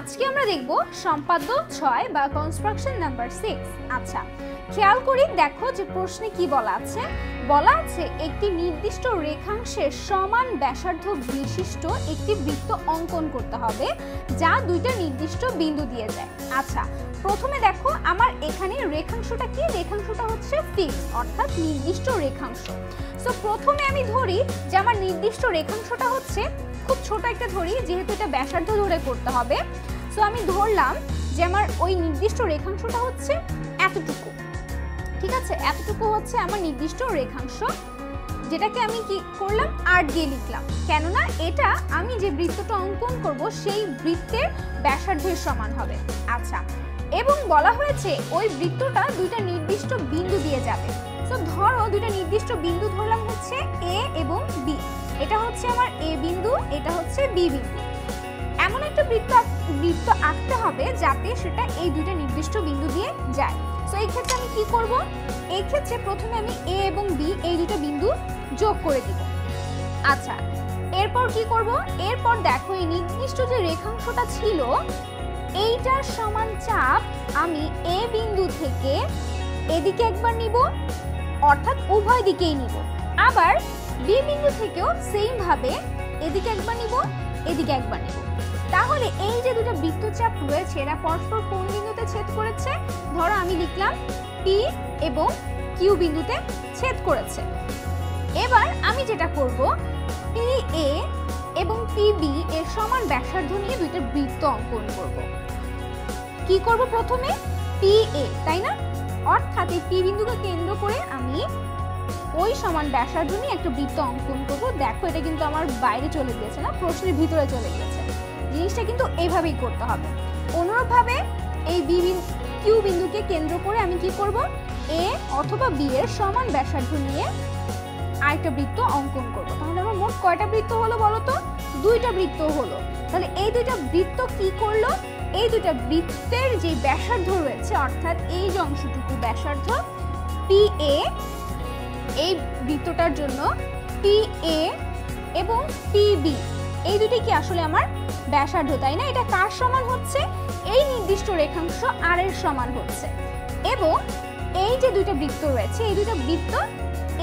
আজকে আমরা দেখব সম্পাদ্য ছয় বা কনস্ট্রাকশন নাম্বার সিক্স আচ্ছা খেয়াল করি দেখো যে প্রশ্নে কি বলা আছে। বলা আছে একটি নির্দিষ্ট রেখাংশের সমান ব্যাসার্ধ বিশিষ্ট একটি বৃত্ত অঙ্কন করতে হবে, যা দুইটা নির্দিষ্ট বিন্দু দিয়ে যায়। আচ্ছা প্রথমে দেখো আমার এখানে রেখাংশটা কি? রেখাংশটা হচ্ছে ফিক্স অর্থাৎ নির্দিষ্ট রেখাংশ। সো প্রথমে আমি ধরি যে আমার নির্দিষ্ট রেখাংশটা হচ্ছে খুব ছোট একটা ধরি, যেহেতু এটা ব্যাসার্ধ ধরে করতে হবে। সো আমি ধরলাম যে আমার ওই নির্দিষ্ট রেখাংশটা হচ্ছে এতটুকু। ঠিক আছে? এতটুকু হচ্ছে আমার নির্দিষ্ট রেখাংশ, যেটাকে আমি কি করলাম? আর দিয়ে লিখলাম। কেননা এটা আমি যে বৃত্তটা অঙ্কন করব, সেই বৃত্তের ব্যাসার্ধের সমান হবে। আচ্ছা এবং বলা হয়েছে ওই বৃত্তটা দুইটা নির্দিষ্ট বিন্দু দিয়ে যাবে। তো ধরো দুইটা নির্দিষ্ট বিন্দু ধরলাম হচ্ছে এ এবং বি এটা হচ্ছে আমার এ বিন্দু, এটা হচ্ছে বি বিন্দু। এমন একটা বৃত্ত বৃত্ত আঁকতে হবে যাতে সেটা এই দুইটা নির্দিষ্ট বিন্দু দিয়ে যায়। তো এই ক্ষেত্রে আমি কি করব? এই ক্ষেত্রে প্রথমে আমি এ এবং বি এই দুটো বিন্দু যোগ করে দিব। আচ্ছা এরপর কি করব? এরপর দেখো এই নির্দিষ্ট যে রেখাংশটা ছিল, এইটার সমান চাপ আমি এ বিন্দু থেকে এদিকে একবার নিব, অর্থাৎ উভয় দিকেই নিব। আবার বি বিন্দু থেকেও সেম ভাবে এদিকে একবার নিব, এদিকে একবার নিব। তাহলে এই যে দুটো বৃত্তচাপ রয়েছে, এরা পরস্পর কোন বিন্দুতে ছেদ করেছে? ধরো আমি লিখলাম পি এবং কিউ বিন্দুতে ছেদ করেছে। এবার আমি যেটা করব পি এ এবং পি বি এর সমান ব্যাসার্ধ নিয়ে দুইটা বৃত্ত অঙ্কন করব। কি করব প্রথমে? পি এ তাই না? অর্থাৎ এই পি বিন্দুকে কেন্দ্র করে আমি ওই সমান ব্যাসার্ধ নিয়ে একটা বৃত্ত অঙ্কন করব। দেখো, এটা কিন্তু আমার বাইরে চলে গিয়েছে না, প্রশ্নের ভিতরে চলে গিয়েছে। জিনিসটা কিন্তু এইভাবেই করতে হবে। অনুরূপভাবে এই বি কিউ বিন্দুকে কেন্দ্র করে আমি কি করব? এ অথবা বি এর সমান ব্যাসার্ধ নিয়ে আরেকটা বৃত্ত অঙ্কন করব। তাহলে আমার মোট কয়টা বৃত্ত হলো বলো তো? দুইটা বৃত্ত হলো। তাহলে এই দুইটা বৃত্ত কি করল? এই দুইটা বৃত্তের যে ব্যাসার্ধ রয়েছে, অর্থাৎ এই যে অংশটুকু ব্যাসার্ধ, পি এ এই বৃত্তটার জন্য পি এ এবং পি বি। এই দুটি কি আসলে আমার ব্যাসার্ধ, তাই না? এটা কার সমান হচ্ছে? এই নির্দিষ্ট রেখাংশ আর এর সমান হচ্ছে। এবং এই যে দুইটা বৃত্ত রয়েছে, এই দুইটা বৃত্ত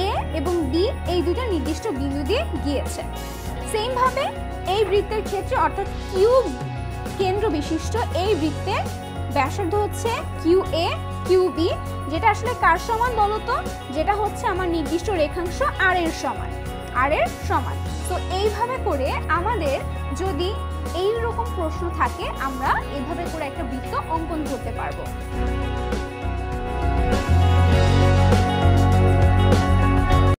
এ এবং বি, এই দুইটা নির্দিষ্ট বিন্দু দিয়ে গিয়েছে। সেম ভাবে এই বৃত্তের ক্ষেত্রে, অর্থাৎ কিউ কেন্দ্র বিশিষ্ট এই বৃত্তের ব্যাসার্ধ হচ্ছে কিউ এ কিউ বি যেটা আসলে কার সমান বলতো? যেটা হচ্ছে আমার নির্দিষ্ট রেখাংশ আর এর সমান আর এর সমান। তো এইভাবে করে আমাদের যদি এই রকম প্রশ্ন থাকে, আমরা এভাবে করে একটা বৃত্ত অঙ্কন করতে পারব।